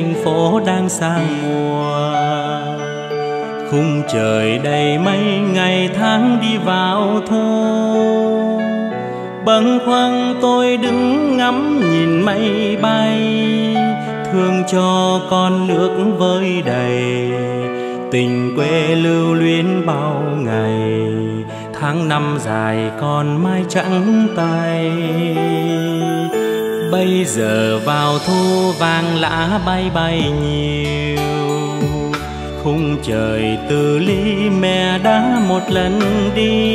Thành phố đang sang mùa. Khung trời đầy mây ngày tháng đi vào thu, bâng khuâng tôi đứng ngắm nhìn mây bay thương cho con nước vơi đầy. Tình quê lưu luyến bao ngày tháng năm dài còn mai trắng tay bây giờ vào thu vàng lá bay bay nhiều. Khung trời từ ly mẹ đã một lần đi.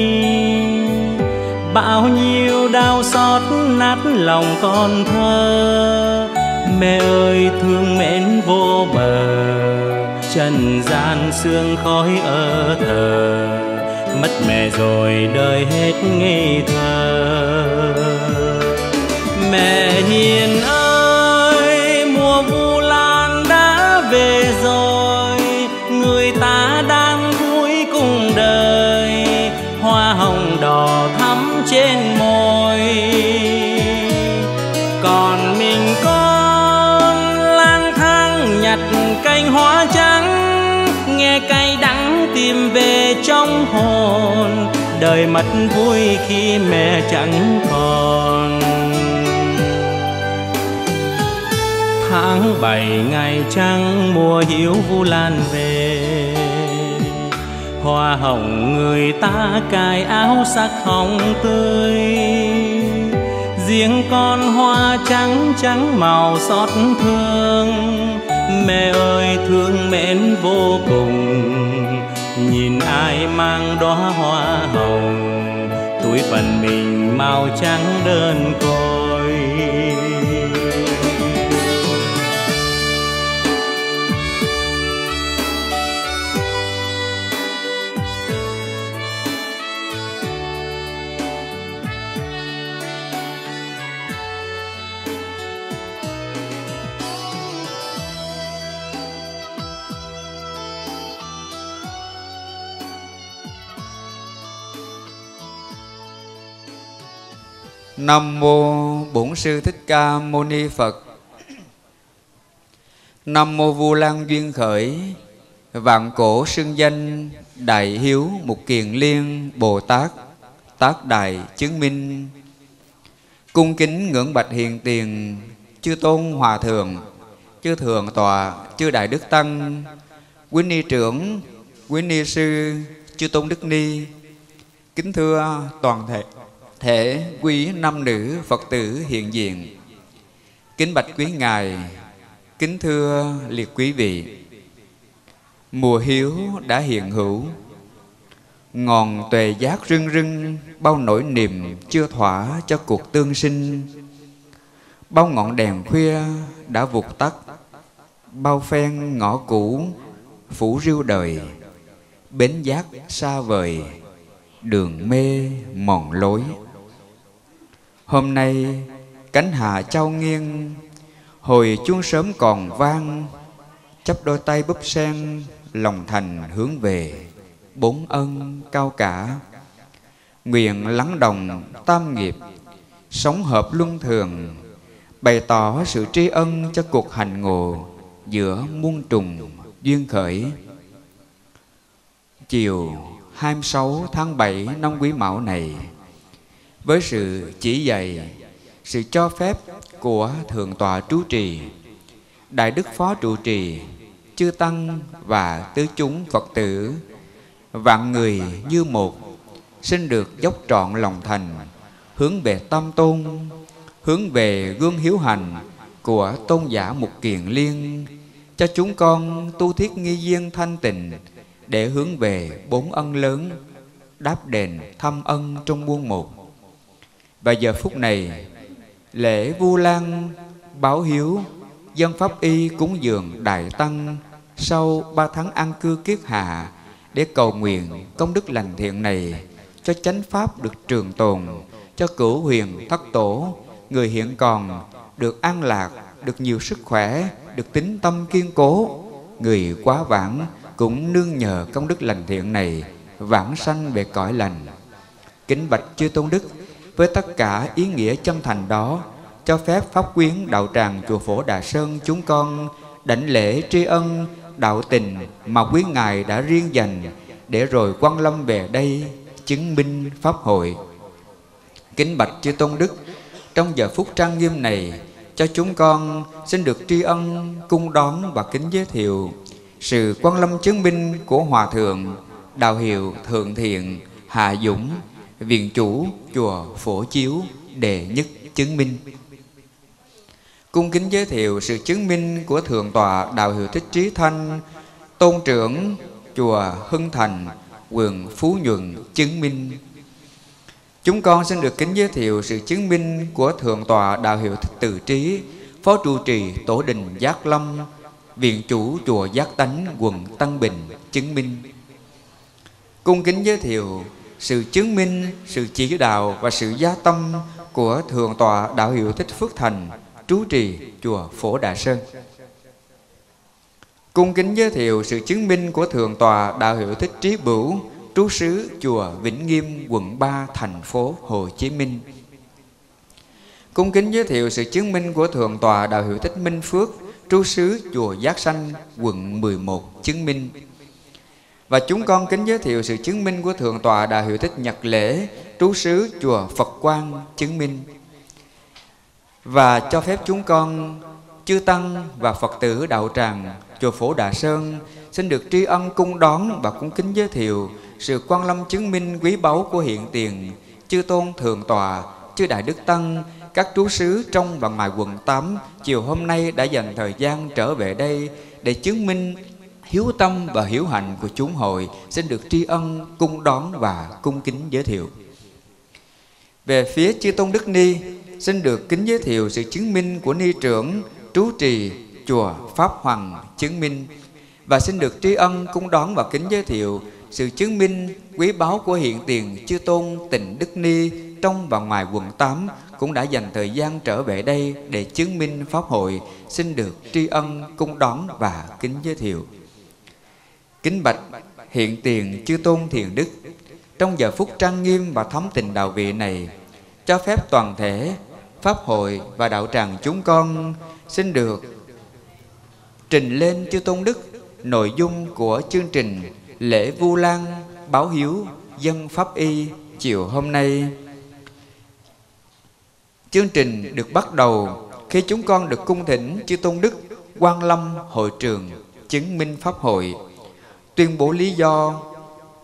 Bao nhiêu đau xót nát lòng con thơ. Mẹ ơi, thương mến vô bờ. Trần gian sương khói ở thờ. Mất mẹ rồi đời hết ngây thơ mẹ hiền ơi, mùa vu lan đã về rồi. Người ta đang vui cùng đời, hoa hồng đỏ thắm trên môi. Còn mình con lang thang nhặt cành hoa trắng, nghe cay đắng tìm về trong hồn. Đời mất vui khi mẹ chẳng tháng bảy ngày trăng mùa hiếu vu lan về. Hoa hồng người ta cài áo sắc hồng tươi. Riêng con hoa trắng trắng màu xót thương. Mẹ ơi, thương mến vô cùng. Nhìn ai mang đóa hoa hồng, tuổi phần mình màu trắng đơn côi. Nam mô Bổn sư Thích Ca Mâu Ni Phật. Nam mô Vu Lan duyên khởi, vạn cổ xưng danh Đại Hiếu Mục Kiền Liên Bồ Tát, Tác Đại chứng minh. Cung kính ngưỡng bạch hiền tiền, chư tôn hòa thượng, chư thượng tòa chư đại đức tăng, quý ni trưởng, quý ni sư, chư tôn đức ni. Kính thưa toàn thể thể quý nam nữ Phật tử hiện diện. Kính bạch quý ngài, kính thưa liệt quý vị. Mùa hiếu đã hiện hữu, ngọn tuệ giác rưng rưng bao nỗi niềm chưa thỏa cho cuộc tương sinh. Bao ngọn đèn khuya đã vụt tắt, bao phen ngõ cũ phủ riêu đời, bến giác xa vời, đường mê mòn lối. Hôm nay, cánh hạ trao nghiêng, Hồi chuông sớm còn vang Chấp đôi tay búp sen, Lòng thành hướng về Bốn ân cao cả. Nguyện lắng đồng tam nghiệp, Sống hợp luân thường, Bày tỏ sự tri ân cho cuộc hành ngộ Giữa muôn trùng duyên khởi. Chiều 26 tháng 7 năm quý mão này với sự chỉ dạy, sự cho phép của Thượng tọa trú trì, Đại Đức Phó trụ trì, chư Tăng và tứ chúng Phật tử, vạn người như một, xin được dốc trọn lòng thành, hướng về tâm tôn, hướng về gương hiếu hành của tôn giả Mục Kiền Liên, cho chúng con tu thiết nghi duyên thanh tịnh để hướng về bốn ân lớn đáp đền thăm ân trong muôn một và giờ phút này, lễ vu lan báo hiếu, dân pháp y cúng dường đại tăng sau ba tháng an cư kiết hạ để cầu nguyện công đức lành thiện này cho chánh pháp được trường tồn, cho cửu huyền thất tổ, người hiện còn được an lạc, được nhiều sức khỏe, được tính tâm kiên cố. Người quá vãng cũng nương nhờ công đức lành thiện này vãng sanh về cõi lành. Kính bạch chư tôn đức với tất cả ý nghĩa chân thành đó, cho phép pháp quyến đạo tràng chùa phổ đà sơn chúng con đảnh lễ tri ân, đạo tình mà quý ngài đã riêng dành để rồi quan lâm về đây chứng minh pháp hội. Kính bạch chư tôn đức, trong giờ phút trang nghiêm này, cho chúng con xin được tri ân, cung đón và kính giới thiệu sự quan lâm chứng minh của hòa thượng đạo hiệu thượng thiện hạ dũng viện chủ chùa phổ chiếu đệ nhất chứng minh. Cung kính giới thiệu sự chứng minh của thượng tọa đạo hiệu thích trí thanh, tôn trưởng chùa hưng thành, quận phú nhuận, chứng minh. Chúng con xin được kính giới thiệu sự chứng minh của thượng tọa đạo hiệu thích từ trí, phó trụ trì tổ đình giác lâm, viện chủ chùa giác tánh, quận tân bình, chứng minh. Cung kính giới thiệu sự chứng minh sự chỉ đạo và sự gia tâm của thượng tọa đạo hiệu thích phước thành trú trì chùa Phổ Đà Sơn. Cung kính giới thiệu sự chứng minh của Thượng tọa Đạo hiệu Thích Trí Bửu, trú sứ chùa Vĩnh Nghiêm, quận 3, thành phố Hồ Chí Minh. Cung kính giới thiệu sự chứng minh của Thượng tọa Đạo hiệu Thích Minh Phước, trú sứ chùa Giác Sanh, quận 11, chứng minh. Và chúng con kính giới thiệu sự chứng minh của Thượng tọa Đà hiệu Thích Nhật Lễ, trú sứ chùa Phật Quang, chứng minh. Và cho phép chúng con chư tăng và phật tử đạo tràng chùa phổ đà sơn xin được tri ân cung đón và cung kính giới thiệu sự quan lâm chứng minh quý báu của hiện tiền chư tôn thượng tọa chư đại đức tăng các trú sứ trong và ngoài quận 8 chiều hôm nay đã dành thời gian trở về đây để chứng minh hiếu tâm và hiếu hạnh của chúng hội xin được tri ân, cung đón và cung kính giới thiệu. Về phía chư tôn đức ni, xin được kính giới thiệu sự chứng minh của ni trưởng, trú trì, chùa Pháp Hoàng chứng minh. Và xin được tri ân, cung đón và kính giới thiệu sự chứng minh, quý báu của hiện tiền chư tôn tịnh Đức Ni trong và ngoài quận 8 cũng đã dành thời gian trở về đây để chứng minh Pháp hội. Xin được tri ân, cung đón và kính giới thiệu. Kính bạch hiện tiền chư tôn thiền đức trong giờ phút trang nghiêm và thấm tình đạo vị này cho phép toàn thể Pháp hội và đạo tràng chúng con xin được trình lên chư Tôn Đức nội dung của chương trình lễ Vu Lan báo hiếu dân Pháp Y chiều hôm nay. Chương trình được bắt đầu khi chúng con được cung thỉnh chư Tôn Đức quan Lâm hội trường chứng minh Pháp hội, tuyên bố lý do,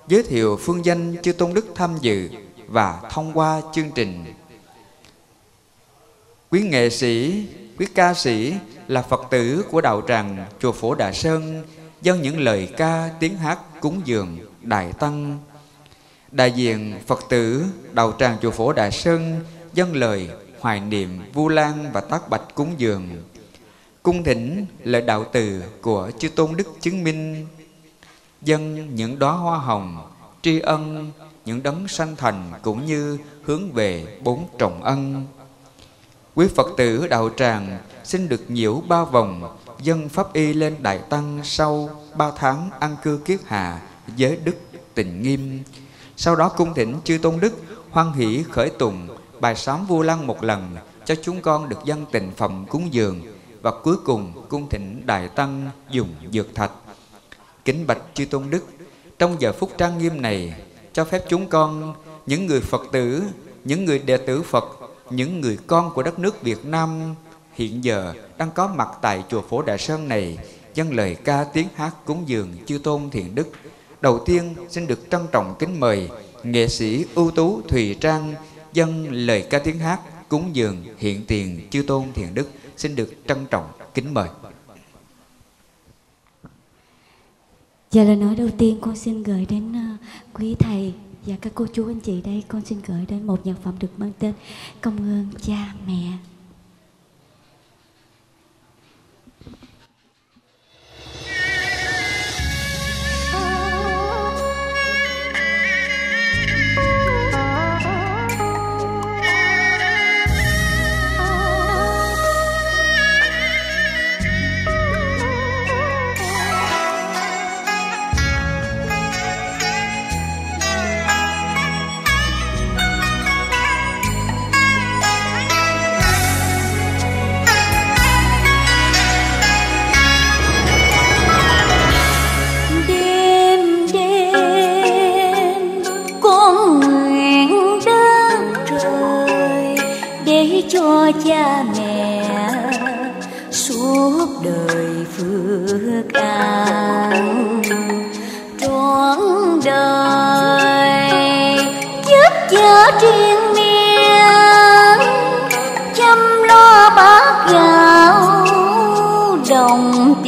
giới thiệu phương danh chư Tôn Đức tham dự và thông qua chương trình quý nghệ sĩ, quý ca sĩ là Phật tử của đạo tràng chùa Phổ Đà Sơn do những lời ca tiếng hát cúng dường đại tăng. Đại diện Phật tử đạo tràng chùa Phổ Đà Sơn dâng lời hoài niệm vu lan và tác bạch cúng dường. Cung thỉnh lời đạo từ của chư tôn đức chứng minh dâng những đóa hoa hồng, tri ân, những đấng sanh thành cũng như hướng về bốn trọng ân Quý Phật tử đạo tràng xin được nhiễu ba vòng dân pháp y lên đại tăng sau ba tháng ăn cư kiết hạ giới đức tình nghiêm. Sau đó cung thỉnh chư tôn đức hoan hỷ khởi tùng bài sám vua lăng một lần cho chúng con được dân tình phẩm cúng dường và cuối cùng cung thỉnh đại tăng dùng dược thạch. Kính bạch chư tôn đức, trong giờ phút trang nghiêm này cho phép chúng con những người Phật tử, những người đệ tử Phật những người con của đất nước Việt Nam hiện giờ đang có mặt tại chùa Phổ Đà Sơn này dâng lời ca tiếng hát cúng dường chư tôn thiện đức. Đầu tiên xin được trân trọng kính mời nghệ sĩ ưu tú Thùy Trang dâng lời ca tiếng hát cúng dường hiện tiền chư tôn thiện đức. Xin được trân trọng kính mời. Và lời nói đầu tiên con xin gửi đến uh, quý thầy và các cô chú anh chị đây con xin gửi đến một nhạc phẩm được mang tên Công ơn cha mẹ. cho cha mẹ, suốt đời phước an. Trọn đời giúp cha triền miên, chăm lo bát gạo đồng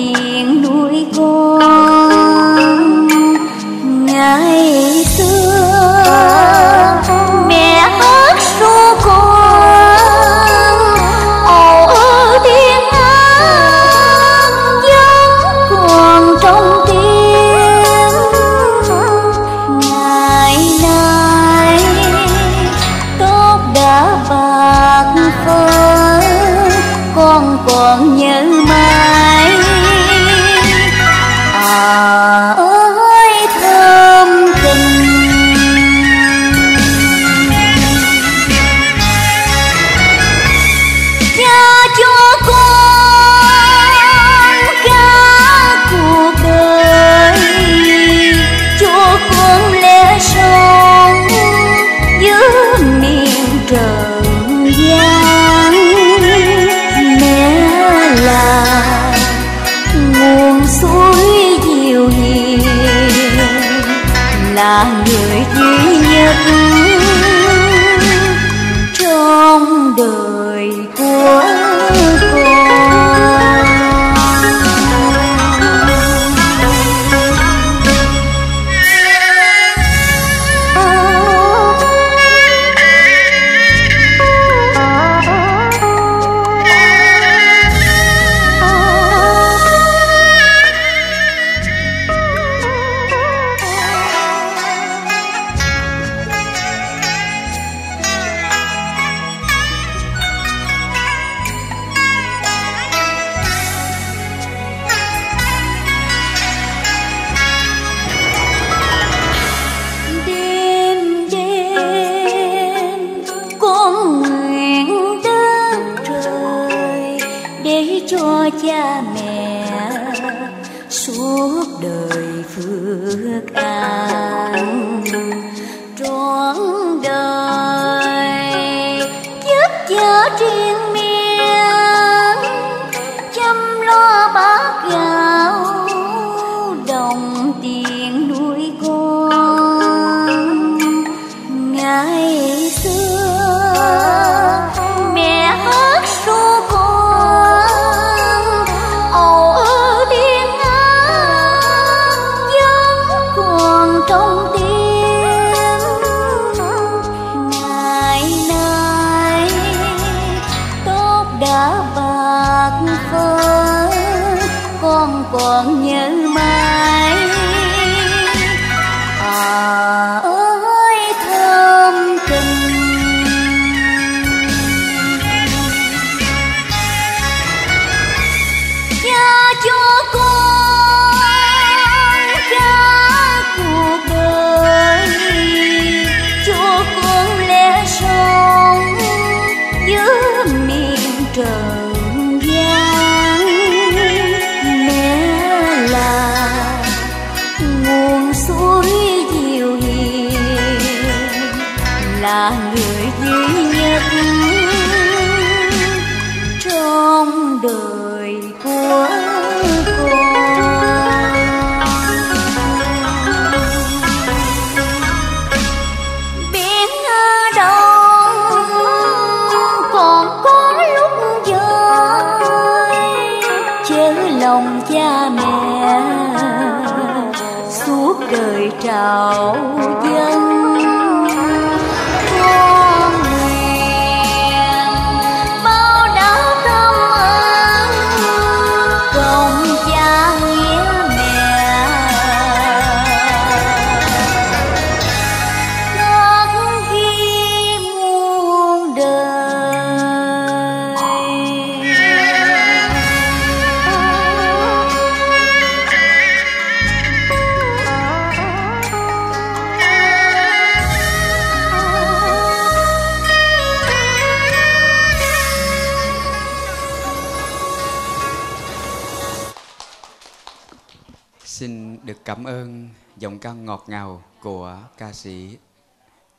ca ngọt ngào của ca sĩ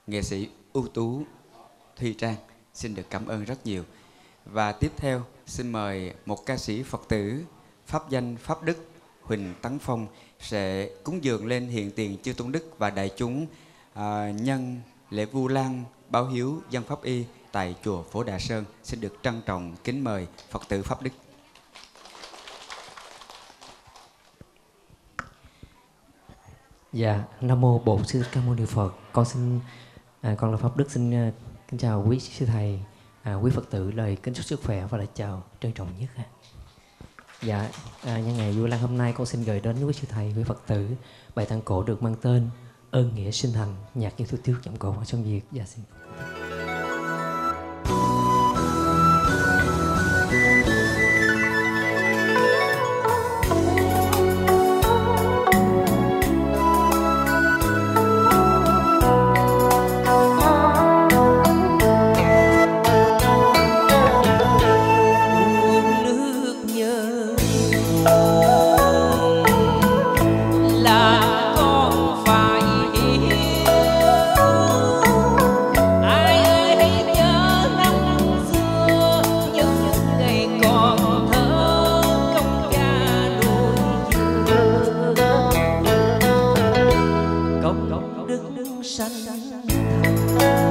nghệ sĩ ưu tú Thùy Trang. Xin được cảm ơn rất nhiều. Và tiếp theo xin mời một ca sĩ Phật tử Pháp danh Pháp Đức Huỳnh Tấn Phong sẽ cúng dường lên hiện tiền chư tôn đức và đại chúng à, nhân lễ vu lan báo hiếu dân pháp y tại chùa Phổ Đà Sơn. Xin được trân trọng kính mời Phật tử Pháp Đức. Dạ, Nam mô Bổn Sư Thích Ca Mâu Ni Phật. Con xin à, con là Pháp Đức xin à, kính chào quý sư thầy, à, quý Phật tử lời kính chúc sức khỏe và lời chào trân trọng nhất. À. Dạ, à, nhân ngày vui lan hôm nay con xin gửi đến quý sư thầy, quý Phật tử bài tăng cổ được mang tên Ơn nghĩa sinh thành, nhạc như thu tiêu chậm cổ và sông Việt. Dạ xin. Chiều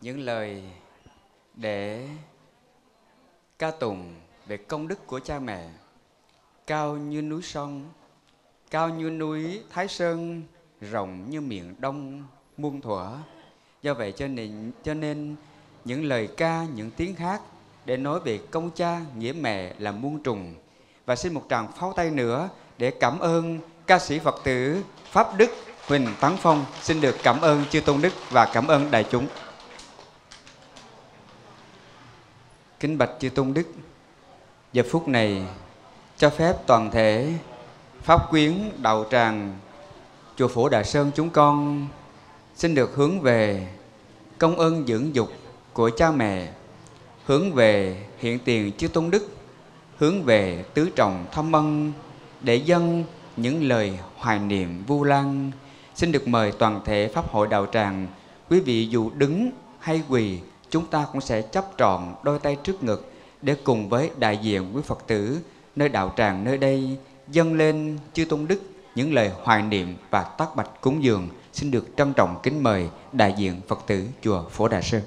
những lời để ca tụng về công đức của cha mẹ. Cao như núi sông, cao như núi thái sơn, rộng như miền đông muôn thuở. Do vậy cho nên cho nên những lời ca, những tiếng hát để nói về công cha, nghĩa mẹ là muôn trùng. Và xin một tràng pháo tay nữa để cảm ơn ca sĩ Phật tử Pháp Đức Huỳnh Tấn Phong. Xin được cảm ơn chư tôn đức và cảm ơn đại chúng. Kính bạch chư tôn đức, giờ phút này cho phép toàn thể pháp quyến đạo tràng chùa Phổ Đà Sơn chúng con xin được hướng về công ơn dưỡng dục của cha mẹ, hướng về hiện tiền chư tôn đức, hướng về tứ trọng thâm ân để dâng những lời hoài niệm vu lan. Xin được mời toàn thể Pháp hội đạo tràng, quý vị dù đứng hay quỳ, chúng ta cũng sẽ chấp trọn đôi tay trước ngực để cùng với đại diện quý Phật tử nơi đạo tràng nơi đây dâng lên chư tôn đức những lời hoài niệm và tác bạch cúng dường xin được trân trọng kính mời đại diện Phật tử chùa Phổ Đà Sơn.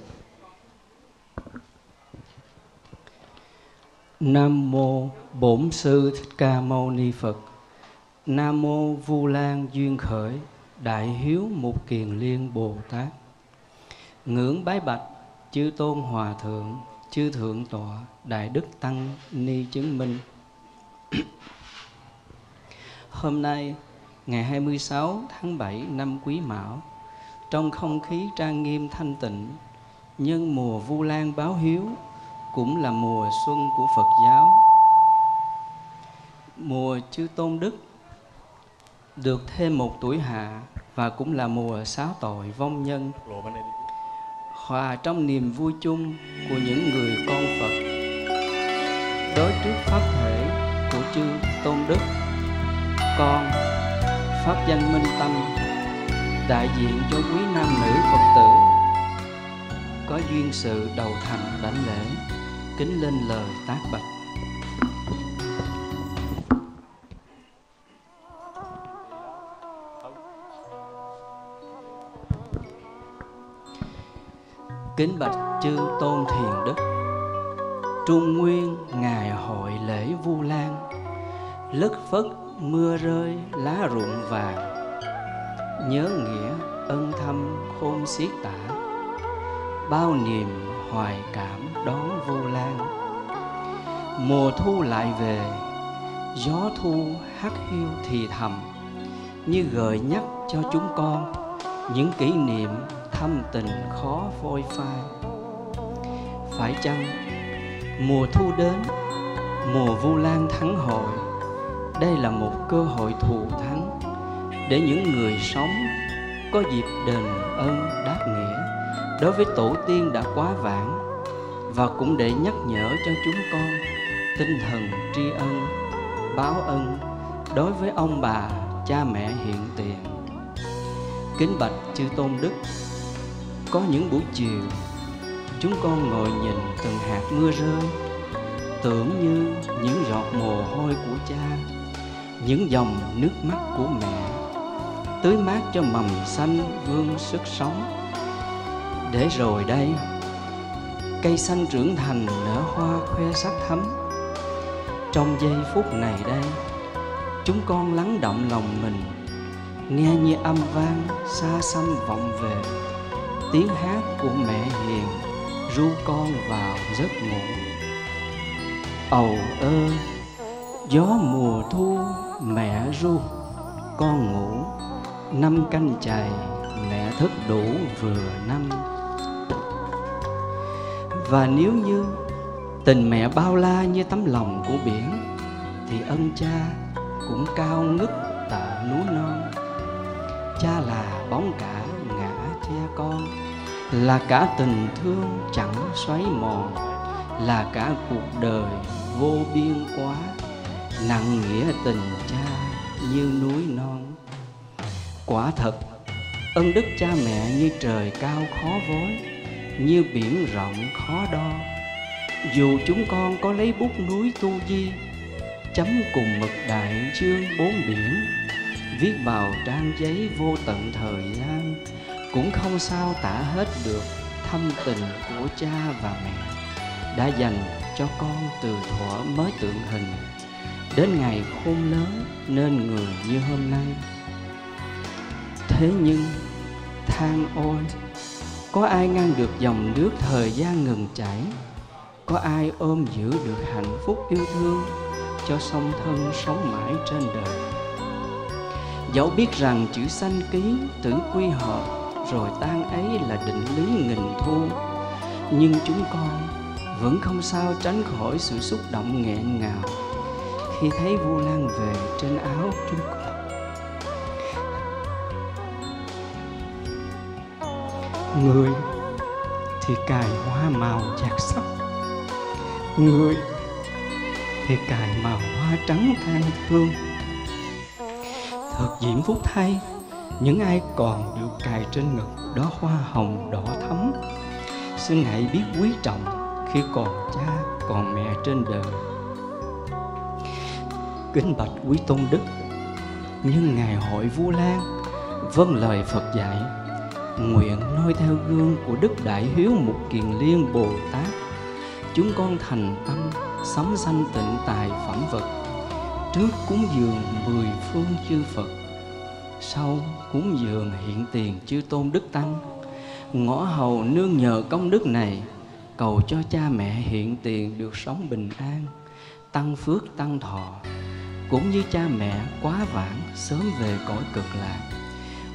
Nam mô Bổn sư Thích Ca Mâu Ni Phật. Nam mô Vu Lan duyên khởi, Đại hiếu Mục Kiền Liên Bồ Tát. Ngưỡng bái bạch chư tôn hòa thượng, chư thượng tọa, đại đức tăng ni chứng minh. Hôm nay ngày 26 tháng 7 năm Quý Mão, trong không khí trang nghiêm thanh tịnh, nhân mùa Vu Lan báo hiếu cũng là mùa xuân của Phật giáo. Mùa chư tôn đức được thêm một tuổi hạ và cũng là mùa xá tội vong nhân hòa trong niềm vui chung của những người con Phật. Đối trước pháp thể của chư tôn đức, con pháp danh minh tâm, đại diện cho quý nam nữ Phật tử, có duyên sự đầu thành đảnh lễ, kính lên lời tác bạch. Kính bạch chư tôn thiền đức. Trung nguyên ngày hội lễ vu lan, lất phất mưa rơi lá rụng vàng, nhớ nghĩa ân thâm khôn xiết tả, bao niềm hoài cảm đón vu lan. Mùa thu lại về, gió thu hắt hiu thì thầm, như gợi nhắc cho chúng con những kỷ niệm thâm tình khó phôi phai. Phải chăng mùa thu đến, mùa vu lan thắng hội đây là một cơ hội thù thắng để những người sống có dịp đền ơn đáp nghĩa. Đối với tổ tiên đã quá vãng và cũng để nhắc nhở cho chúng con tinh thần tri ân, báo ân đối với ông bà, cha mẹ hiện tiền. Kính bạch chư tôn đức có những buổi chiều, chúng con ngồi nhìn từng hạt mưa rơi, tưởng như những giọt mồ hôi của cha, những dòng nước mắt của mẹ tưới mát cho mầm xanh vương sức sống. Để rồi đây, cây xanh trưởng thành nở hoa khoe sắc thắm. Trong giây phút này đây, chúng con lắng động lòng mình, nghe như âm vang xa xăm vọng về tiếng hát của mẹ hiền, ru con vào giấc ngủ. Ầu ơ, gió mùa thu, mẹ ru, con ngủ. Năm canh chày, mẹ thức đủ vừa năm và nếu như tình mẹ bao la như tấm lòng của biển, thì ân cha cũng cao ngất tạ núi non. Cha là bóng cả con. Là cả tình thương chẳng xoáy mòn, là cả cuộc đời vô biên quá. Nặng nghĩa tình cha như núi non. Quả thật, ân đức cha mẹ như trời cao khó vối như biển rộng khó đo. Dù chúng con có lấy bút núi tu di, chấm cùng mực đại dương bốn biển, viết vào trang giấy vô tận thời gian cũng không sao tả hết được thâm tình của cha và mẹ, đã dành cho con từ thuở mới tượng hình, đến ngày khôn lớn nên người như hôm nay. Thế nhưng, than ôi, có ai ngăn được dòng nước thời gian ngừng chảy? Có ai ôm giữ được hạnh phúc yêu thương cho song thân sống mãi trên đời? Dẫu biết rằng chữ sanh ký tử quy hợp rồi tan ấy là định lý nghìn thu. Nhưng chúng con vẫn không sao tránh khỏi sự xúc động nghẹn ngào khi thấy vu lan về trên áo chúng con. Người thì cài hoa màu chặt sắc người thì cài màu hoa trắng than thương thật diễm phúc thay những ai còn được cài trên ngực đó hoa hồng, đỏ thắm. Xin hãy biết quý trọng khi còn cha, còn mẹ trên đời. Kính bạch quý tôn đức, nhưng ngày hội vu lan vâng lời phật dạy, nguyện noi theo gương của đức đại hiếu mục kiền liên bồ tát. Chúng con thành tâm sắm sanh tịnh tài phẩm vật, trước cúng dường mười phương chư phật sau cúng dường hiện tiền chư tôn đức tăng, ngõ hầu nương nhờ công đức này, cầu cho cha mẹ hiện tiền được sống bình an, tăng phước tăng thọ, cũng như cha mẹ quá vãng sớm về cõi cực lạc.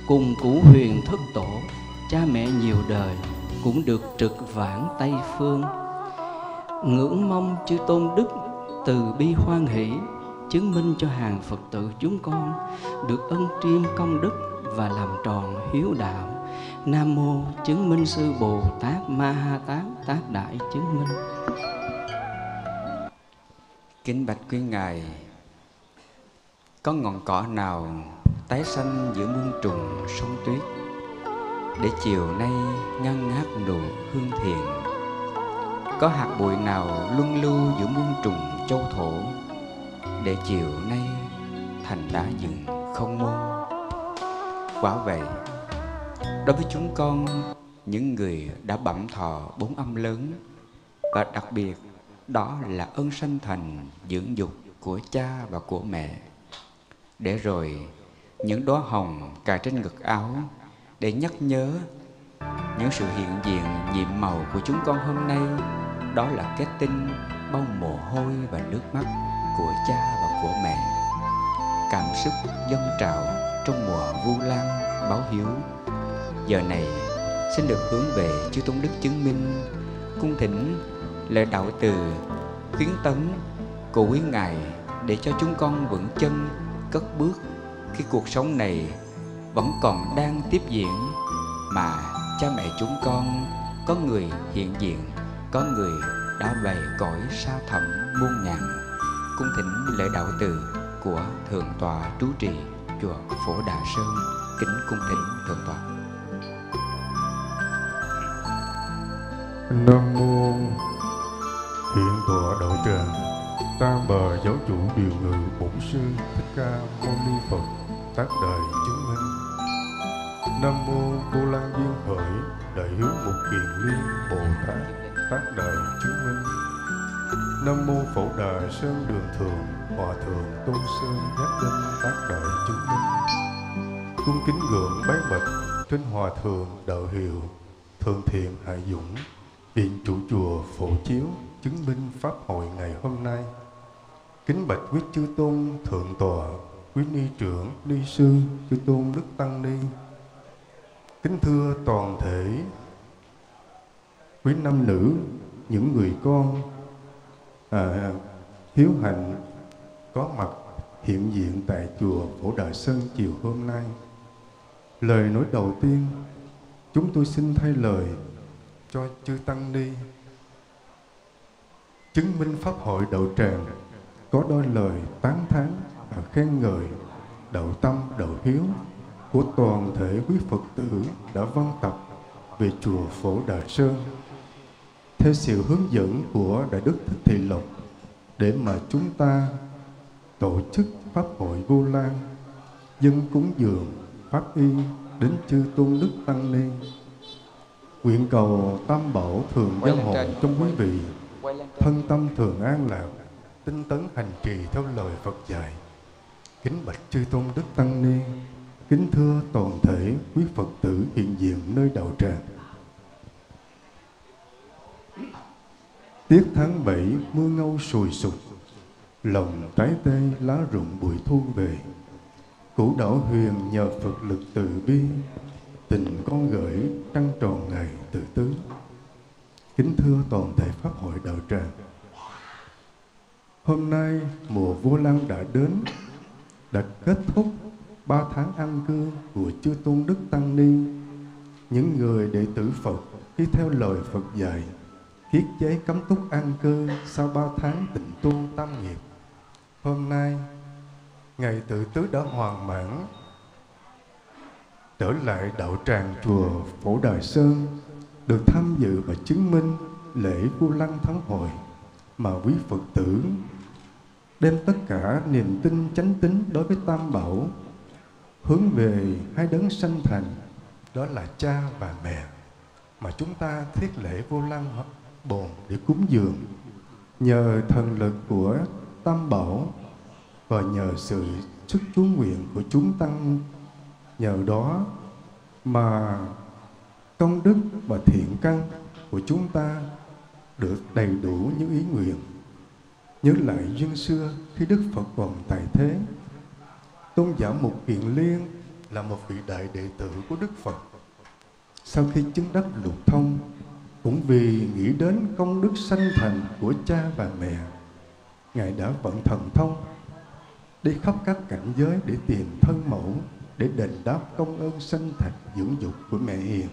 Cùng cũ huyền thất tổ, cha mẹ nhiều đời cũng được trực vãng tây phương. Ngưỡng mong chư tôn đức từ bi hoan hỷ chứng minh cho hàng phật tử chúng con được ân triêm công đức và làm tròn hiếu đạo. Nam mô chứng minh sư bồ tát ma ha tát Tát đại chứng minh. Kính bạch quý ngài, có ngọn cỏ nào tái xanh giữa muôn trùng sông tuyết? Để chiều nay ngăn ngát nụ hương thiền có hạt bụi nào luân lưu giữa muôn trùng châu thổ? Để chiều nay thành đã dừng không môn. Quả vậy, đối với chúng con, những người đã bẩm thọ bốn âm lớn, và đặc biệt đó là ơn sanh thành dưỡng dục của cha và của mẹ. Để rồi, những đóa hồng cài trên ngực áo, để nhắc nhớ những sự hiện diện nhiệm màu của chúng con hôm nay, đó là kết tinh, bao mồ hôi và nước mắt của cha và của mẹ. Cảm xúc dâng trào trong mùa vu lan báo hiếu. Giờ này, xin được hướng về chư tôn đức chứng minh, cung thỉnh lời đạo từ khuyến tấn của quý ngài để cho chúng con vững chân, cất bước khi cuộc sống này vẫn còn đang tiếp diễn mà cha mẹ chúng con có người hiện diện, có người đã về cõi xa thẳm muôn ngàn cung thỉnh lễ đạo từ của thượng tọa trú trì chùa phổ đà sơn, kính cung thỉnh thượng tọa. Nam mô hiện tọa đạo tràng tam bờ giáo chủ điều ngự bổn sư thích ca mâu ni phật, tác đời chứng minh. Nam mô cô lan duyên khởi, đại hiếu một kiền liên bồ tát, tác đời chứng minh nam mô phổ đà sơn đường thường, hòa thượng tôn sơn giác linh tác đại chứng minh. Cung kính gượng bái bạch trên hòa thượng đạo hiệu, thượng thiện hải dũng, viện chủ chùa phổ chiếu chứng minh pháp hội ngày hôm nay. Kính bạch quý chư tôn, thượng tọa, quý ni trưởng, ni sư, chư tôn đức tăng ni. Kính thưa toàn thể quý nam nữ, những người con à, hiếu hạnh có mặt hiện diện tại chùa Phổ Đà Sơn chiều hôm nay. Lời nói đầu tiên, chúng tôi xin thay lời cho chư Tăng Ni chứng minh Pháp hội Đậu Tràng có đôi lời tán thán và khen ngợi đạo tâm, đạo hiếu của toàn thể quý Phật tử đã văn tập về chùa Phổ Đà Sơn theo sự hướng dẫn của Đại Đức Thích Thị Lộc để mà chúng ta tổ chức pháp hội Vu Lan, dân cúng dường pháp y đến chư tôn đức tăng ni. Nguyện cầu Tam Bảo thường Quay lên hộ trong quý vị, thân tâm thường an lạc, tinh tấn hành trì theo lời Phật dạy. Kính bạch chư tôn đức tăng ni, kính thưa toàn thể quý Phật tử hiện diện nơi đạo tràng. Tiết tháng bảy mưa ngâu sùi sụp, lòng trái tê lá rụng bụi thu về. Cũ đảo huyền nhờ Phật lực từ bi, tình con gửi trăng tròn ngày tự tứ. Kính thưa toàn thể Pháp hội đạo tràng, Hôm nay mùa vô lăng đã đến, đã kết thúc ba tháng ăn cư của chư tôn đức tăng ni. Những người đệ tử Phật khi theo lời Phật dạy, Thiết chế cấm túc an cư sau ba tháng tịnh tu tam nghiệp. Hôm nay, ngày tự tứ đã hoàn mãn, trở lại đạo tràng chùa Phổ Đài Sơn, được tham dự và chứng minh lễ Vu Lăng Thắng Hội mà quý Phật tử đem tất cả niềm tin chánh tín đối với Tam Bảo hướng về hai đấng sanh thành đó là cha và mẹ mà chúng ta thiết lễ vô lăng bồn để cúng dường nhờ thần lực của Tam Bảo và nhờ sự sức chú nguyện của chúng tăng nhờ đó mà công đức và thiện căn của chúng ta được đầy đủ những ý nguyện nhớ lại duyên xưa khi Đức Phật còn tại thế. Tôn giả Mục Kiền Liên là một vị đại đệ tử của Đức Phật. Sau khi chứng đắc lục thông, cũng vì nghĩ đến công đức sanh thành của cha và mẹ, Ngài đã vận thần thông, đi khắp các cảnh giới để tìm thân mẫu, để đền đáp công ơn sanh thành dưỡng dục của mẹ hiền.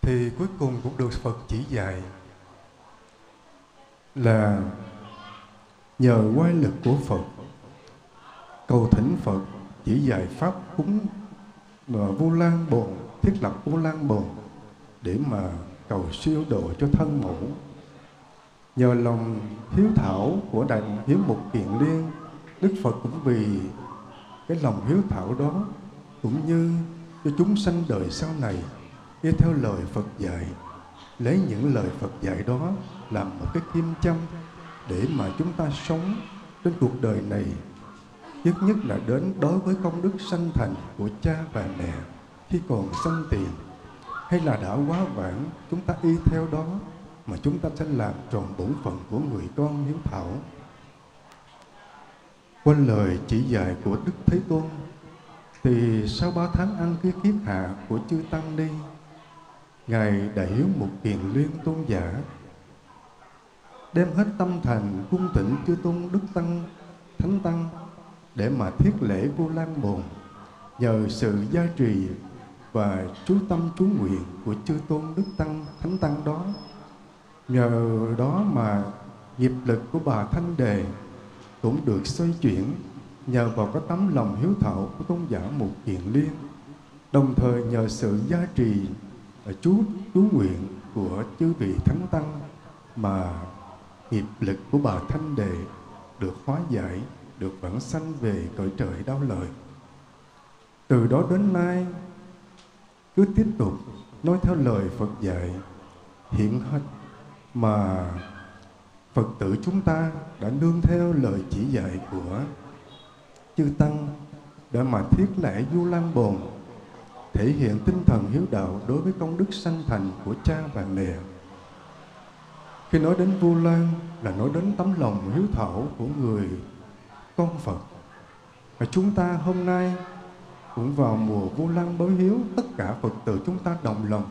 Thì cuối cùng cũng được Phật chỉ dạy là nhờ quay lực của Phật cầu thỉnh Phật chỉ dạy pháp cúng mà vô lan bồn thiết lập vô lan bồn để mà cầu siêu độ cho thân mẫu. Nhờ lòng hiếu thảo của đại hiếu mục kiện liên, đức phật cũng vì cái lòng hiếu thảo đó cũng như cho chúng sanh đời sau này nghe theo lời phật dạy. Lấy những lời phật dạy đó làm một cái kim châm để mà chúng ta sống trên cuộc đời này. Nhất nhất là đến đối với công đức sanh thành của cha và mẹ khi còn sanh tiền hay là đã quá vãng, chúng ta y theo đó mà chúng ta sẽ làm tròn bổn phận của người con hiếu thảo. Qua lời chỉ dạy của đức thế tôn, thì sau ba tháng ăn cái kiếp hạ của chư tăng ni, ngài đã hiếu một kiền liên tôn giả, đem hết tâm thành cung tịnh chư tôn đức tăng, thánh tăng để mà thiết lễ vô lan bồn. Nhờ sự gia trì và chú tâm chú nguyện của chư tôn đức tăng, thánh tăng đó. Nhờ đó mà nghiệp lực của bà thanh đề cũng được xoay chuyển nhờ vào cái tấm lòng hiếu thảo của tôn giả một kiện liên. Đồng thời nhờ sự gia trì à, chú chú nguyện của chư vị thánh tăng mà nghiệp lực của bà thanh đề được hóa giải, được vãng sanh về cõi trời đau lời. Từ đó đến nay cứ tiếp tục nói theo lời Phật dạy, hiện hết mà Phật tử chúng ta đã nương theo lời chỉ dạy của chư tăng đã mà thiết lễ du lan bồn, thể hiện tinh thần hiếu đạo đối với công đức sanh thành của cha và mẹ khi nói đến Vu Lan là nói đến tấm lòng hiếu thảo của người con Phật. Và chúng ta hôm nay cũng vào mùa Vu Lan bối hiếu, tất cả Phật tử chúng ta đồng lòng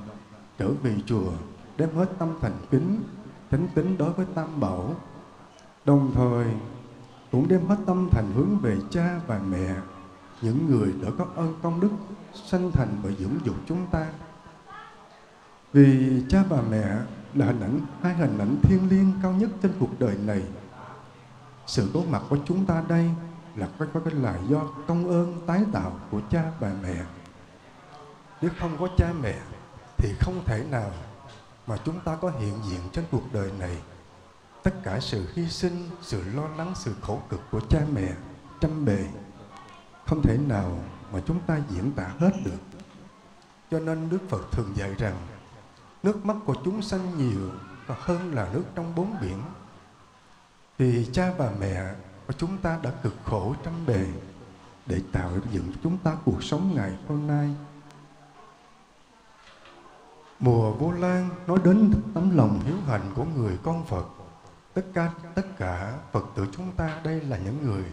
trở về chùa, đem hết tâm thành kính, thánh tính đối với Tam Bảo. Đồng thời cũng đem hết tâm thành hướng về cha và mẹ, những người đã có ơn công đức sanh thành và dưỡng dục chúng ta. Vì cha và mẹ là hình ảnh hai hình ảnh thiêng liêng cao nhất trên cuộc đời này. Sự có mặt của chúng ta đây là có có cái là do công ơn tái tạo của cha và mẹ. Nếu không có cha mẹ thì không thể nào mà chúng ta có hiện diện trên cuộc đời này. tất cả sự hy sinh, sự lo lắng, sự khổ cực của cha mẹ trăm bề không thể nào mà chúng ta diễn tả hết được. Cho nên Đức Phật thường dạy rằng nước mắt của chúng sanh nhiều và hơn là nước trong bốn biển. Vì cha và mẹ của chúng ta đã cực khổ trăm bề để tạo dựng chúng ta cuộc sống ngày hôm nay. Mùa vô lan nói đến tấm lòng hiếu hạnh của người con Phật. Tất cả tất cả Phật tử chúng ta đây là những người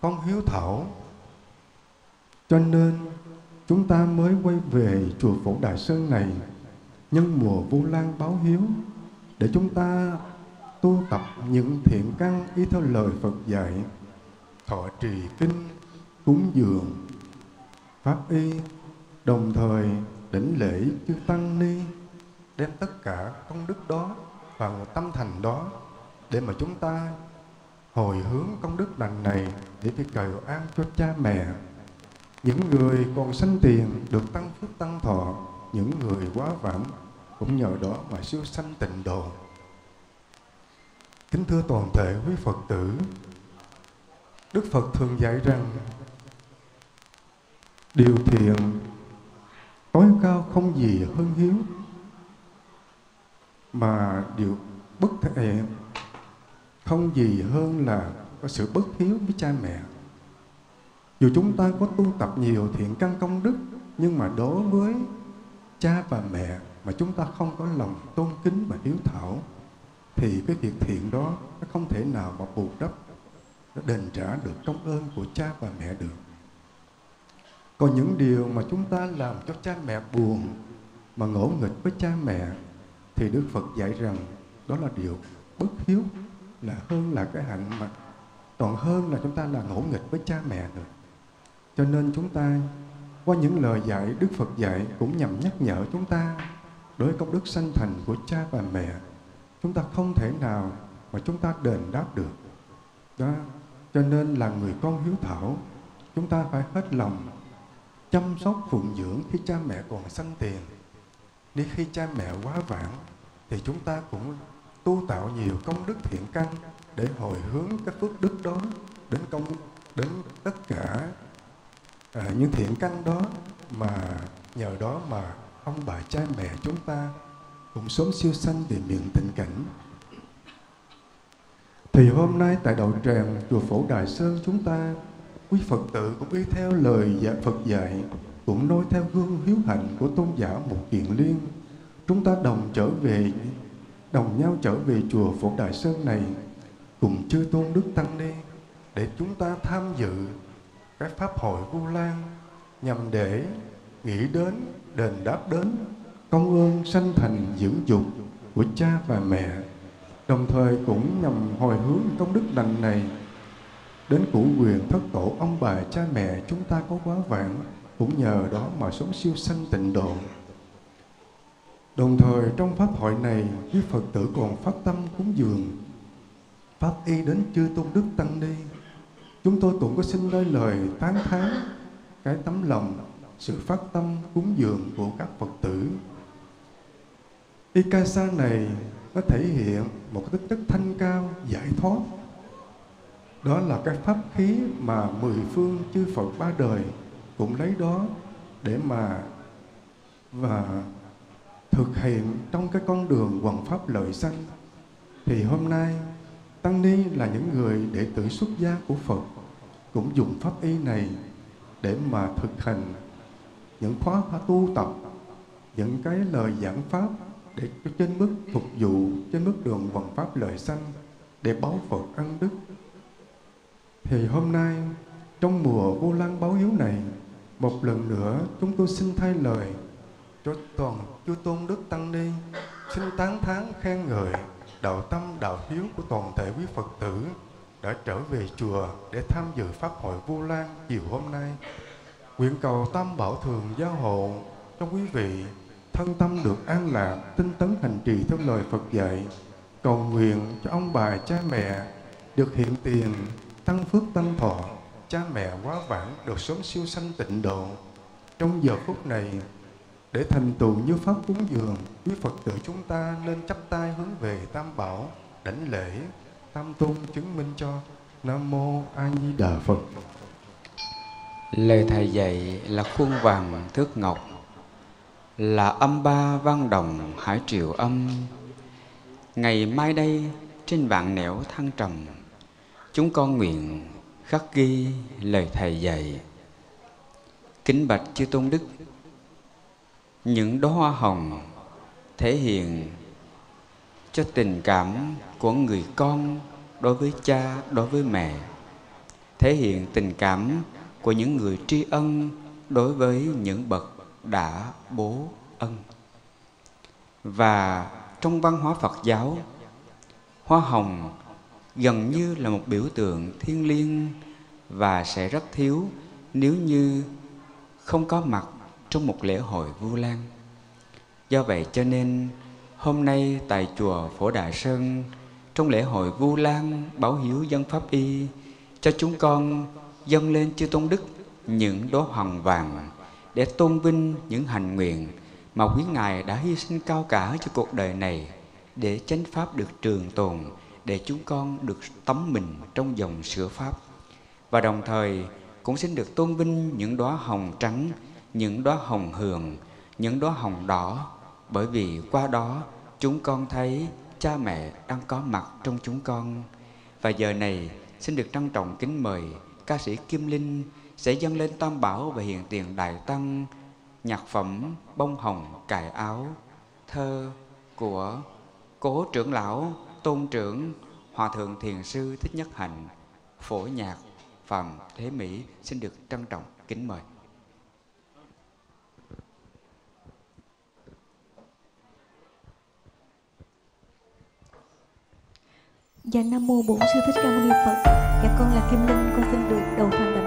con hiếu thảo. Cho nên chúng ta mới quay về chùa Phổ đại Sơn này nhân mùa vô lan báo hiếu để chúng ta tu tập những thiện căn y theo lời Phật dạy, thọ trì kinh cúng dường, pháp y, đồng thời đỉnh lễ chư tăng ni, đem tất cả công đức đó vào tâm thành đó để mà chúng ta hồi hướng công đức lành này để đi cầu an cho cha mẹ. Những người còn sanh tiền được tăng phước tăng thọ, những người quá vãng cũng nhờ đó mà siêu sanh tịnh độ kính thưa toàn thể quý phật tử, đức phật thường dạy rằng, điều thiện tối cao không gì hơn hiếu, mà điều bất thể không gì hơn là có sự bất hiếu với cha mẹ. Dù chúng ta có tu tập nhiều thiện căn công đức, nhưng mà đối với cha và mẹ mà chúng ta không có lòng tôn kính và hiếu thảo thì cái việc thiện đó nó không thể nào mà bù đắp, nó đền trả được công ơn của cha và mẹ được. Còn những điều mà chúng ta làm cho cha mẹ buồn mà ngỗ nghịch với cha mẹ thì Đức Phật dạy rằng đó là điều bất hiếu, là hơn là cái hạnh mà còn hơn là chúng ta là ngỗ nghịch với cha mẹ nữa. Cho nên chúng ta, qua những lời dạy Đức Phật dạy cũng nhằm nhắc nhở chúng ta đối với công đức sanh thành của cha và mẹ chúng ta không thể nào mà chúng ta đền đáp được. Đó. Cho nên là người con hiếu thảo chúng ta phải hết lòng chăm sóc phụng dưỡng khi cha mẹ còn sanh tiền. Nếu khi cha mẹ quá vãng thì chúng ta cũng tu tạo nhiều công đức thiện căn để hồi hướng các phước đức đó đến công đến tất cả à, những thiện căn đó mà nhờ đó mà ông bà cha mẹ chúng ta cũng sớm siêu sanh về miền tịnh cảnh. Thì hôm nay tại đầu tràng, chùa Phổ Đài Sơn, chúng ta, quý Phật tử cũng y theo lời dạ Phật dạy, cũng nói theo gương hiếu hạnh của tôn giả một kiện liên. Chúng ta đồng trở về, đồng nhau trở về chùa Phổ Đài Sơn này, cùng chư tôn đức tăng ni, để chúng ta tham dự cái pháp hội Vu Lan nhằm để nghĩ đến, đền đáp đến công ơn sanh thành dưỡng dục của cha và mẹ, đồng thời cũng nhằm hồi hướng công đức lành này. Đến củ quyền thất tổ ông bà cha mẹ chúng ta có quá vạn cũng nhờ đó mà sống siêu sanh tịnh độ. Đồng thời trong pháp hội này, quý phật tử còn phát tâm cúng dường. Pháp y đến chư tôn đức tăng ni. Chúng tôi cũng có xin đôi lời tán thán cái tấm lòng, sự phát tâm cúng dường của các phật tử. Ikasa này nó thể hiện một cái tính chất thanh cao, giải thoát. Đó là cái pháp khí mà mười phương chư Phật ba đời cũng lấy đó để mà và thực hiện trong cái con đường hoằng pháp lợi sanh. Thì hôm nay Tăng Ni là những người đệ tử xuất gia của Phật cũng dùng pháp y này để mà thực hành những khóa tu tập, những cái lời giảng pháp để trên mức phục vụ, trên mức đường vận pháp lợi sanh, để báo Phật ăn đức. Thì hôm nay, trong mùa vô lan báo hiếu này, một lần nữa chúng tôi xin thay lời cho toàn chư tôn đức tăng ni. Xin tán thán khen ngợi đạo tâm đạo hiếu của toàn thể quý phật tử đã trở về chùa để tham dự pháp hội vu lan chiều hôm nay. Nguyện cầu tam bảo thường giao hộ cho quý vị thân tâm được an lạc, tinh tấn hành trì theo lời Phật dạy, cầu nguyện cho ông bà cha mẹ được hiện tiền, tăng phước tăng thọ, cha mẹ quá vãng được sớm siêu sanh tịnh độ. Trong giờ phút này, để thành tựu như pháp cúng dường, quý Phật tử chúng ta nên chắp tay hướng về Tam Bảo, đảnh lễ tam tôn chứng minh cho nam mô a di đà phật. Lời thầy dạy là khuôn vàng thước ngọc là âm ba vang đồng hải triều âm. Ngày mai đây, trên vạn nẻo thăng trầm, chúng con nguyện khắc ghi lời thầy dạy. Kính bạch chư tôn đức, những đóa hoa hồng thể hiện cho tình cảm của người con đối với cha, đối với mẹ, thể hiện tình cảm của những người tri ân đối với những bậc đã bố ân và trong văn hóa phật giáo, hoa hồng gần như là một biểu tượng thiêng liêng và sẽ rất thiếu nếu như không có mặt trong một lễ hội Vu Lan. Do vậy cho nên, hôm nay tại chùa Phổ Đại Sơn, trong lễ hội Vu Lan báo hiếu dân pháp y cho chúng con dâng lên chư tôn đức những đóa hoàng vàng để tôn vinh những hành nguyện mà quý ngài đã hy sinh cao cả cho cuộc đời này, để chánh pháp được trường tồn, để chúng con được tắm mình trong dòng sữa pháp. Và đồng thời, cũng xin được tôn vinh những đóa hồng trắng, những đóa hồng hường, những đóa hồng đỏ, bởi vì qua đó chúng con thấy cha mẹ đang có mặt trong chúng con. Và giờ này, xin được trân trọng kính mời ca sĩ Kim Linh sẽ dâng lên tam bảo và hiện tiền đại tăng, nhạc phẩm bông hồng cài áo, thơ của cố trưởng lão, tôn trưởng, hòa thượng thiền sư thích nhất hạnh phổ nhạc phạm thế mỹ xin được trân trọng kính mời. Dạ Nam Mô Bổn Sư Thích Ca Mâu Ni Phật. Dạ con là Kim Linh, Con xin được đầu thành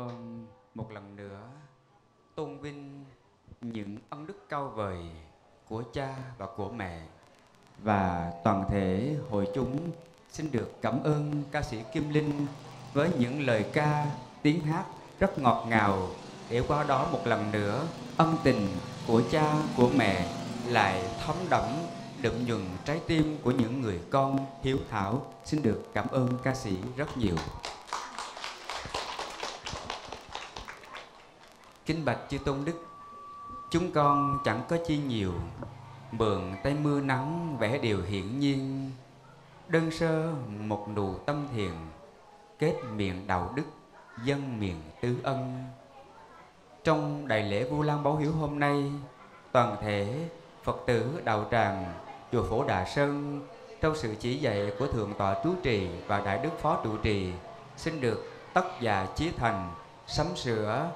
con một lần nữa tôn vinh những ân đức cao vời của cha và của mẹ và toàn thể hội chúng xin được cảm ơn ca sĩ Kim Linh với những lời ca, tiếng hát rất ngọt ngào để qua đó một lần nữa ân tình của cha, của mẹ lại thấm đẫm đậm nhuần trái tim của những người con hiếu thảo. Xin được cảm ơn ca sĩ rất nhiều. Kính bạch chư tôn đức chúng con chẳng có chi nhiều mượn tay mưa nắng vẽ điều hiển nhiên. Đơn sơ một nụ tâm thiền kết miệng đạo đức dân miền tứ ân. Trong đại lễ Vu Lan Báo Hiếu hôm nay, toàn thể Phật tử đạo tràng chùa Phổ Đà Sơn trong sự chỉ dạy của Thượng tọa Trú Trì và Đại Đức Phó Trụ Trì xin được tất già chí thành sắm sửa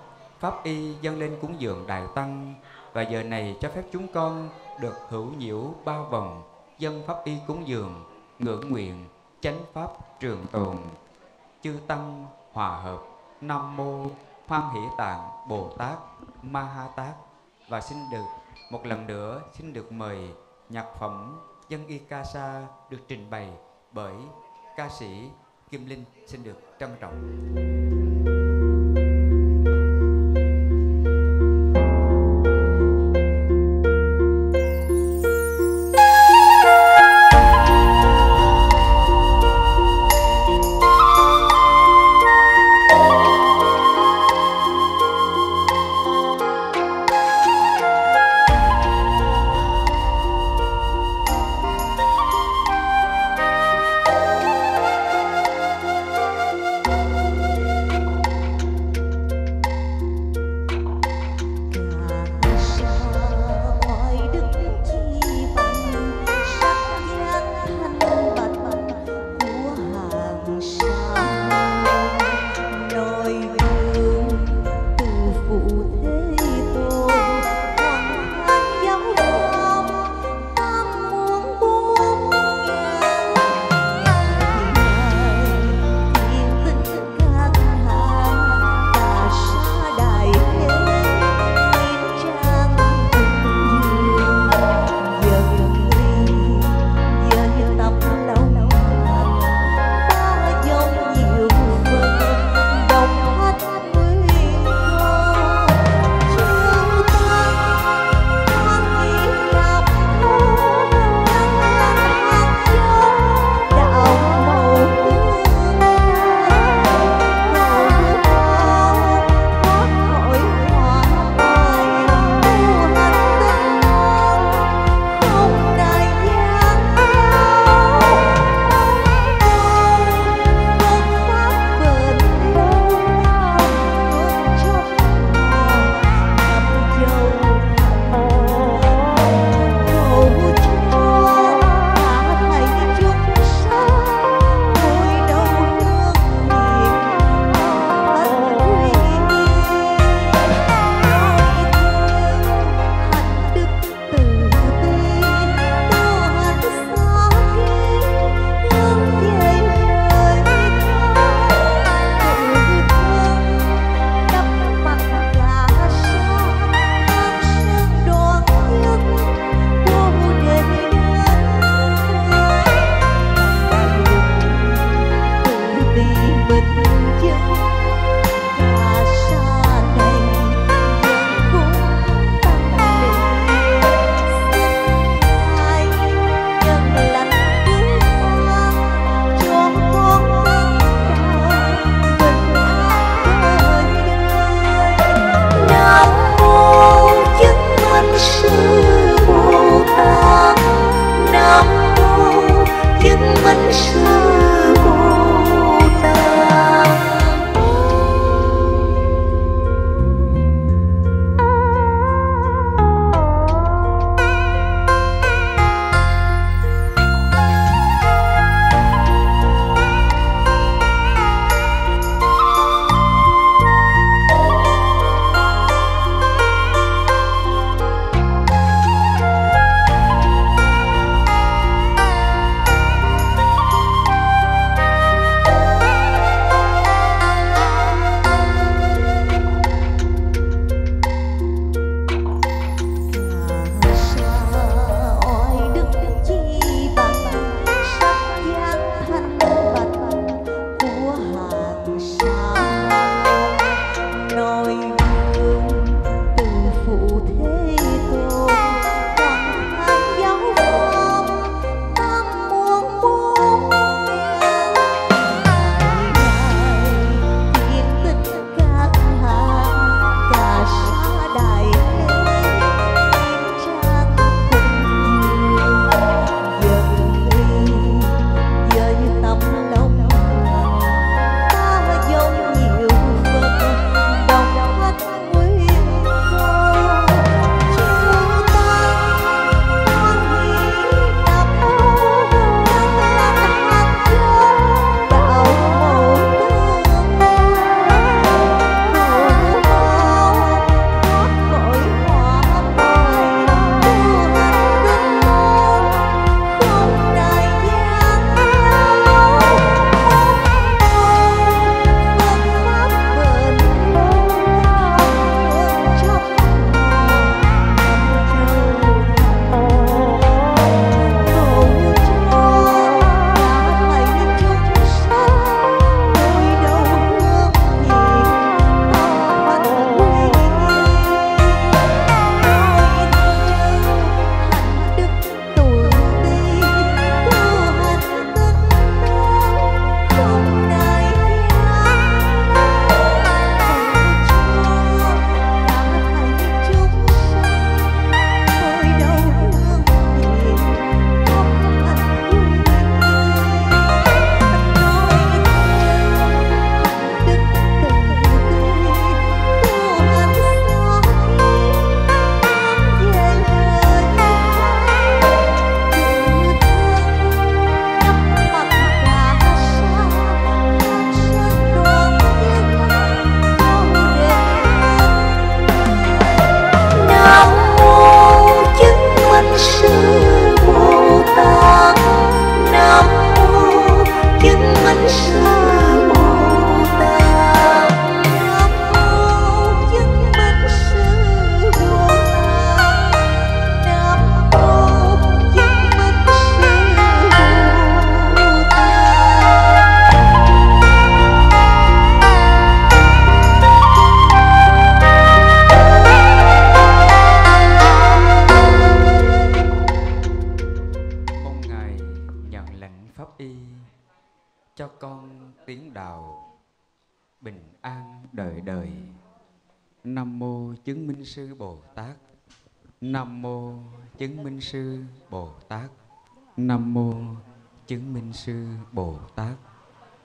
pháp y dâng lên cúng dường đại tăng, và giờ này cho phép chúng con được hữu nhiễu bao vòng dân pháp y cúng dường, ngưỡng nguyện chánh pháp trường tồn. Chư tăng, hòa hợp, nam mô, hoan hỷ tạng, bồ tát, ma ha tát. Và xin được, một lần nữa, xin được mời nhạc phẩm dân y ca sa được trình bày bởi ca sĩ kim linh xin được trân trọng.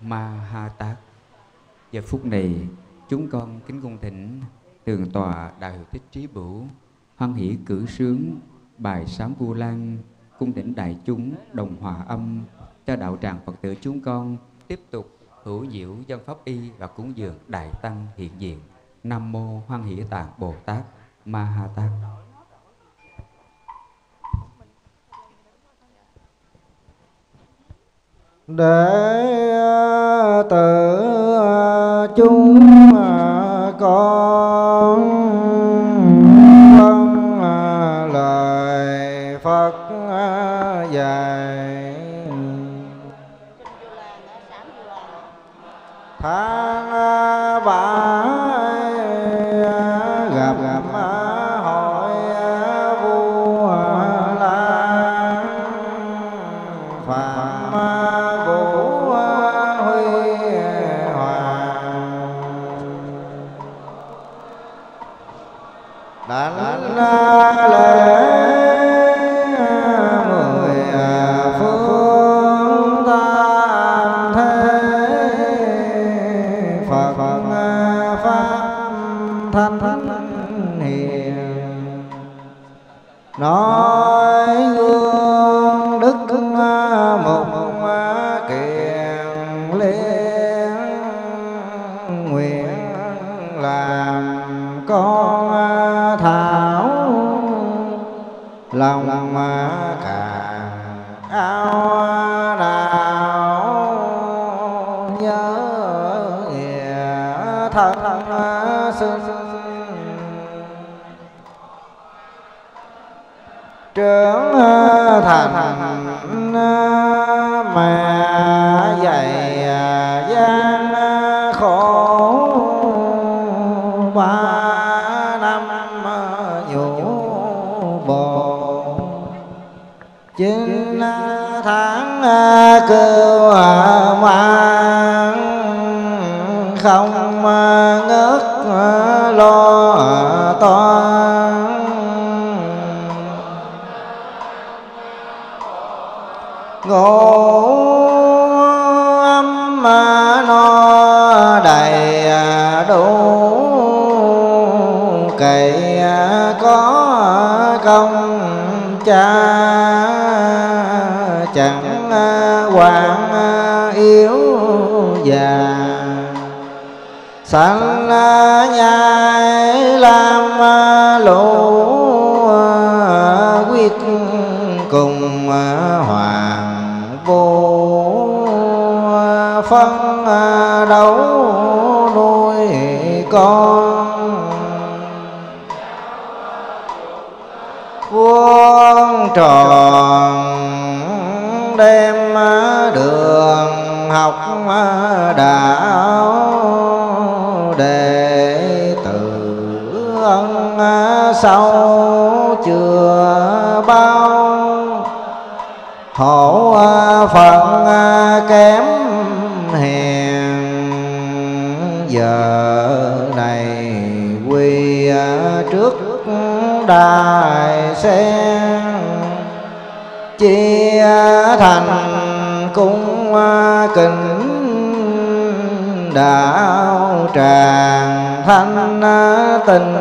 Ma ha tát giờ phút này, chúng con kính cung thỉnh tường tòa đại hiệu thích trí bửu, hoan hỷ cử sướng, bài sám vu lan, cung thỉnh đại chúng đồng hòa âm cho đạo tràng phật tử chúng con tiếp tục hữu diệu dân pháp y và cúng dường đại tăng hiện diện. Nam mô hoan hỷ tạng bồ tát ma ha tát để tự đủ cậy có công cha chẳng quản yếu già. Sanh nhai làm lũ quyết cùng hoàng vô phân đấu con. Vuông tròn đem đường học đạo đệ tử. Ân sâu chưa bao hổ phận kém hèn giờ này quy trước đài sen chia thành cung à, kính đạo tràng thanh à, tình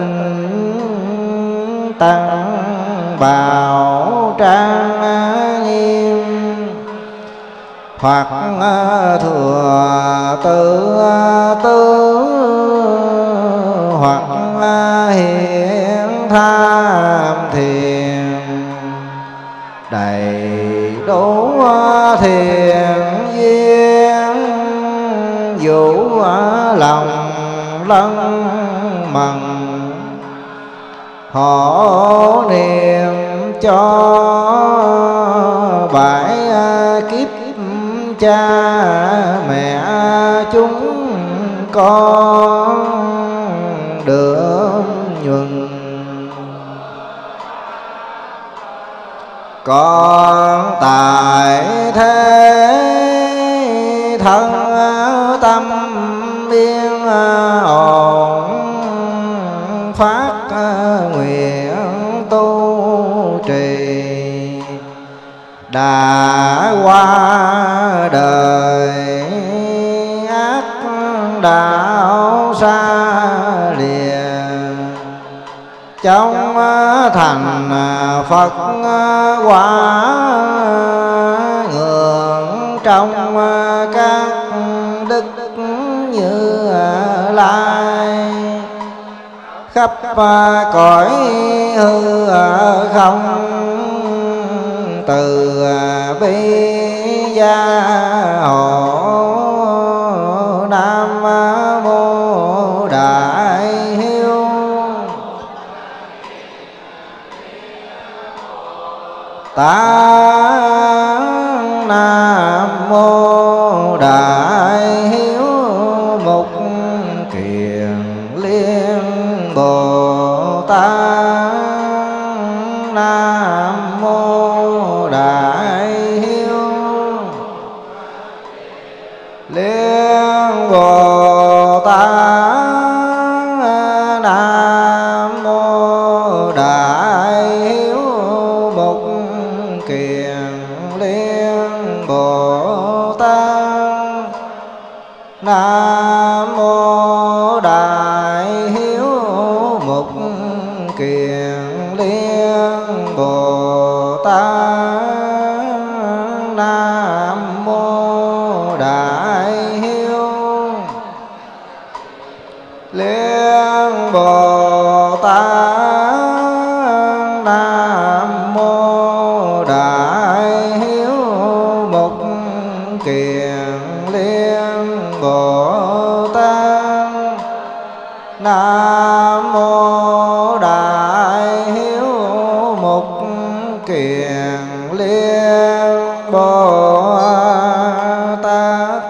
tăng, bảo trang à, nghiêm hoặc thừa tự tư, hoặc hiện tham thiền. Đầy đủ thiền duyên, vũ lòng lân mần. Họ niệm cho bãi kiếp cha mẹ chúng con được nhuận. Con tại thế thân tâm biên ổn phát đã qua đời ác đạo xa lìa trong thành phật quả ngưỡng trong các đức như lai. Khắp cõi hư không từ à, bi gia hộ nam mô đại hiếu. Ta kiền liên bồ tát.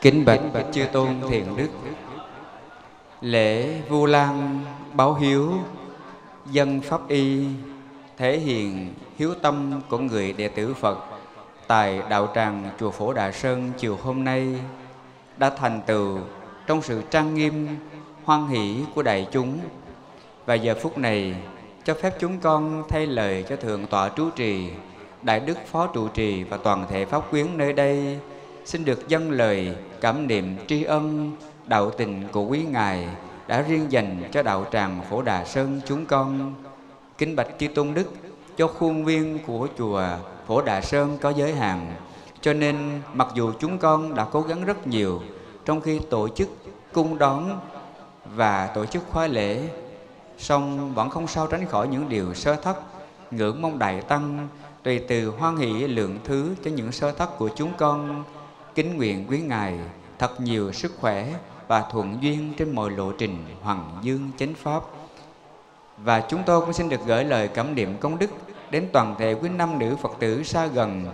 Kính bạch chư tôn thiện đức, Lễ Vu Lan báo hiếu, Dân pháp y thể hiện hiếu tâm của người đệ tử Phật Tại đạo tràng chùa Phổ Đà Sơn chiều hôm nay Đã thành tựu trong sự trang nghiêm, hoan hỷ của đại chúng. Và giờ phút này cho phép chúng con thay lời cho Thượng tọa trú trì, Đại đức Phó trụ trì và toàn thể Pháp quyến nơi đây. Xin được dâng lời cảm niệm tri ân, đạo tình của quý ngài đã riêng dành cho đạo tràng phổ đà sơn chúng con. Kính bạch chư tôn đức, cho khuôn viên của chùa phổ đà sơn có giới hạn, cho nên mặc dù chúng con đã cố gắng rất nhiều trong khi tổ chức cung đón và tổ chức khóa lễ song vẫn không sao tránh khỏi những điều sơ thất. Ngưỡng mong đại tăng tùy từ hoan hỷ lượng thứ cho những sơ thất của chúng con. Kính nguyện quý ngài thật nhiều sức khỏe và thuận duyên trên mọi lộ trình hoàng dương chánh pháp. Và chúng tôi cũng xin được gửi lời cảm niệm công đức đến toàn thể quý nam nữ Phật tử xa gần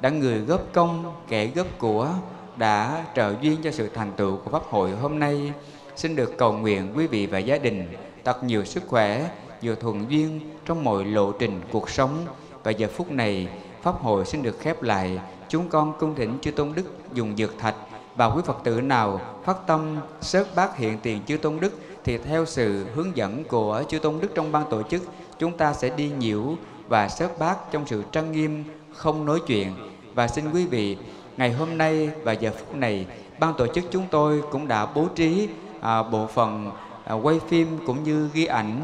đã người góp công, kẻ góp của đã trợ duyên cho sự thành tựu của Pháp hội hôm nay. Xin được cầu nguyện quý vị và gia đình thật nhiều sức khỏe, nhiều thuận duyên trong mọi lộ trình cuộc sống. Và giờ phút này, Pháp hội xin được khép lại. Chúng con cung thỉnh chư Tôn Đức dùng dược thạch và quý Phật tử nào phát tâm sớt bát hiện tiền chư Tôn Đức thì theo sự hướng dẫn của chư Tôn Đức trong ban tổ chức, chúng ta sẽ đi nhiễu và sớt bát trong sự trang nghiêm, không nói chuyện. Và xin quý vị, ngày hôm nay và giờ phút này, ban tổ chức chúng tôi cũng đã bố trí à, bộ phận à, quay phim cũng như ghi ảnh.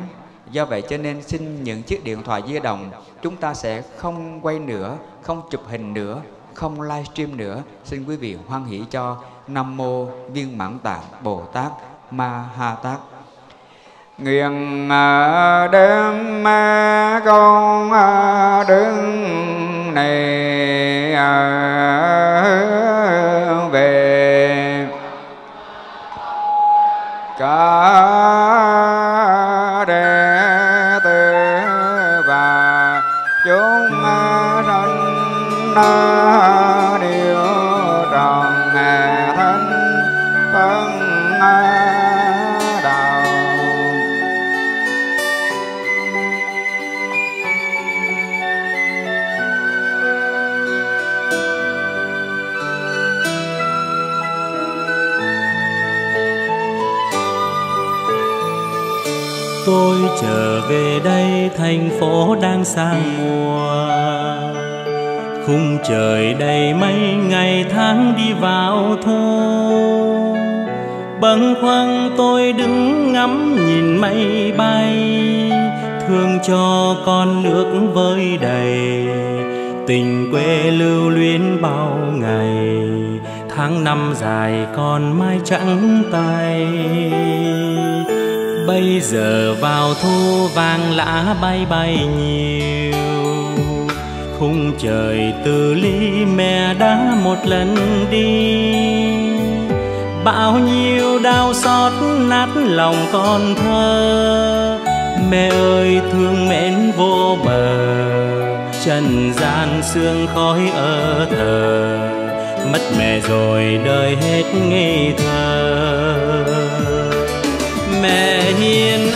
Do vậy cho nên xin những chiếc điện thoại di động, chúng ta sẽ không quay nữa, không chụp hình nữa, không livestream nữa. Xin quý vị hoan hỷ cho Nam Mô Viên Mãn Tạng Bồ Tát Ma Ha Tát. Nguyện à, đem con à, đứng này à, về cả điều tròn nghe thân phân đạo. Tôi trở về đây, thành phố đang sang mùa khung trời đầy mây, ngày tháng đi vào thơ bâng khuâng tôi đứng ngắm nhìn mây bay, thương cho con nước vơi đầy. Tình quê lưu luyến bao ngày, tháng năm dài còn mai trắng tay. Bây giờ vào thu, vàng lá bay bay nhiều khung trời từ ly mẹ đã một lần đi. Bao nhiêu đau xót nát lòng con thơ, mẹ ơi, thương mến vô bờ. Trần gian sương khói ở thờ, mất mẹ rồi đời hết ngây thơ. Mẹ hiền